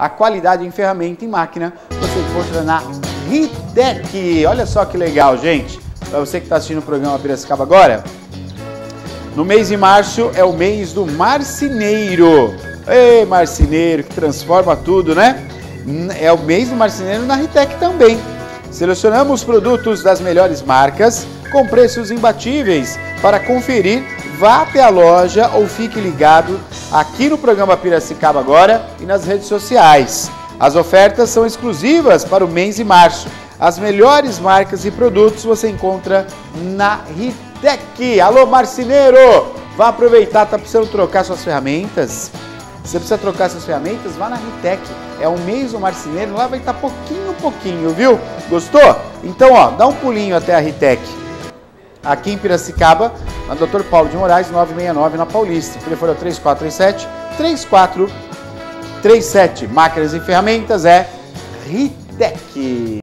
a qualidade em ferramenta e máquina você encontra na Ritec. Olha só que legal, gente. Para você que está assistindo o programa Piracicaba agora, no mês de março é o mês do marceneiro. Ei, marceneiro que transforma tudo, né? É o mês do marceneiro na Ritec também. Selecionamos produtos das melhores marcas com preços imbatíveis. Para conferir, vá até a loja ou fique ligado aqui no programa Piracicaba agora e nas redes sociais. As ofertas são exclusivas para o mês de março. As melhores marcas e produtos você encontra na Ritec. Alô, marceneiro! Vá aproveitar, tá precisando trocar suas ferramentas? Você precisa trocar suas ferramentas? Vá na Ritec. É um mês do marceneiro, lá vai estar pouquinho, pouquinho, viu? Gostou? Então, ó, dá um pulinho até a Ritec. Aqui em Piracicaba, na Dr. Paulo de Moraes, 969 na Paulista. O telefone é 3437 3437. Máquinas e ferramentas é Ritec.